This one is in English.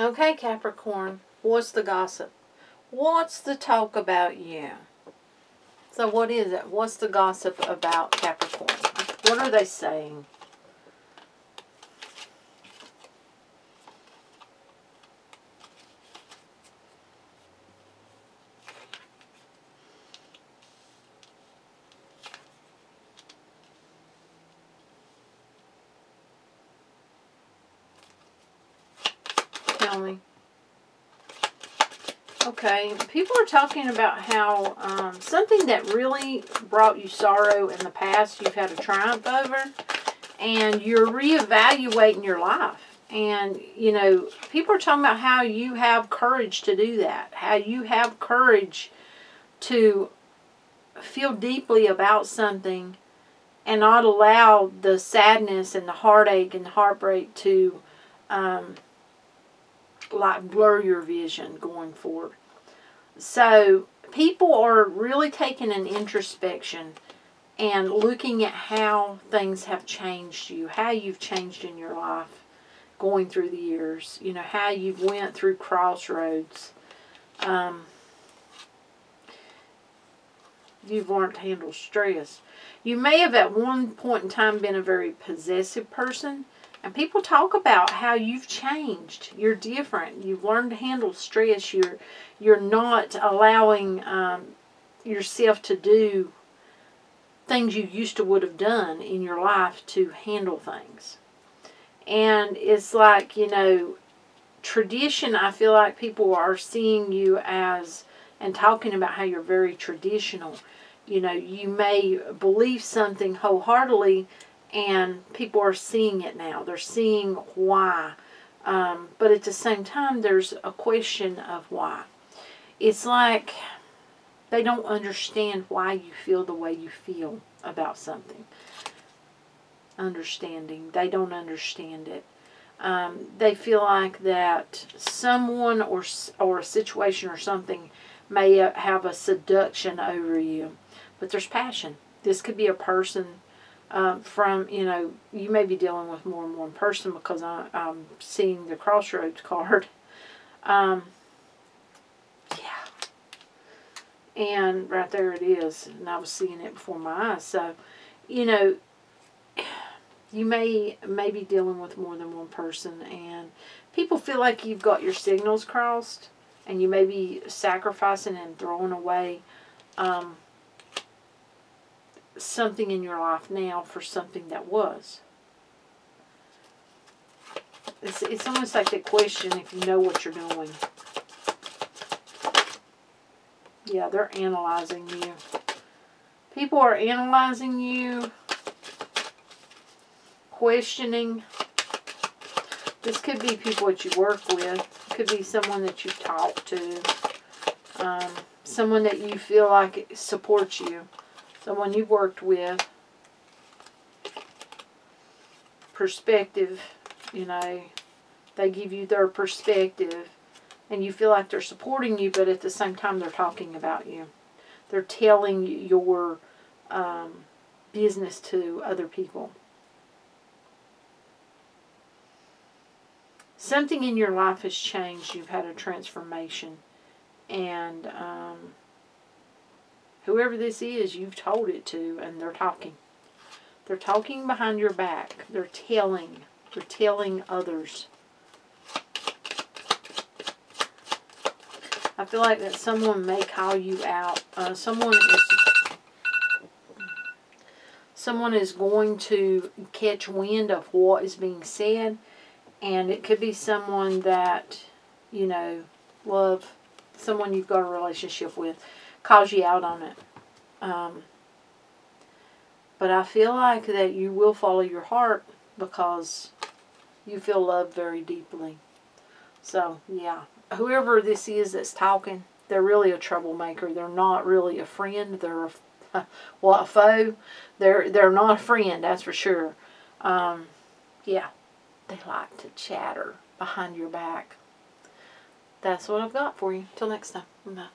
Okay, Capricorn, what's the gossip? What's the talk about you? So what is it? What's the gossip about Capricorn? What are they saying? Tell me. Okay, people are talking about how um, something that really brought you sorrow in the past, you've had a triumph over, and you're reevaluating your life. And, you know, people are talking about how you have courage to do that, how you have courage to feel deeply about something and not allow the sadness and the heartache and the heartbreak to um, like blur your vision going forward. So people are really taking an introspection and looking at how things have changed you, how you've changed in your life going through the years, you know, how you've went through crossroads. Um, you've learned to handle stress. You may have at one point in time been a very possessive person, and people talk about how you've changed. You're different. You've learned to handle stress. You're you're not allowing um, yourself to do things you used to would have done in your life to handle things. And it's like, you know, tradition, I feel like people are seeing you as and talking about how you're very traditional. You know, you may believe something wholeheartedly and people are seeing it now. They're seeing why. Um, but at the same time, there's a question of why. It's like they don't understand why you feel the way you feel about something. Understanding. They don't understand it. Um, they feel like that someone or, or a situation or something may have a seduction over you. But there's passion. This could be a person um, from, you know, you may be dealing with more than one person because I, am seeing the crossroads card. Um, yeah. And right there it is. And I was seeing it before my eyes. So, you know, you may, may be dealing with more than one person. And people feel like you've got your signals crossed. And you may be sacrificing and throwing away um, something in your life now for something that was. It's, it's almost like that question if you know what you're doing. Yeah, they're analyzing you. People are analyzing you, questioning. This could be people that you work with. It could be someone that you talk to. Um, someone that you feel like supports you someone you've worked with, perspective, you know, they give you their perspective and you feel like they're supporting you, but at the same time they're talking about you. They're telling your um, business to other people. Something in your life has changed. You've had a transformation. And um, Whoever this is, you've told it to, and they're talking. They're talking behind your back. They're telling. They're telling others. I feel like that someone may call you out. Uh, someone is someone is going to catch wind of what is being said, and it could be someone that you know love, someone you've got a relationship with calls you out on it. Um, but I feel like that you will follow your heart because you feel love very deeply. So, yeah. Whoever this is that's talking, they're really a troublemaker. They're not really a friend. They're a, well, a foe. They're, they're not a friend, that's for sure. Um, yeah. They like to chatter behind your back. That's what I've got for you. Till next time. Bye.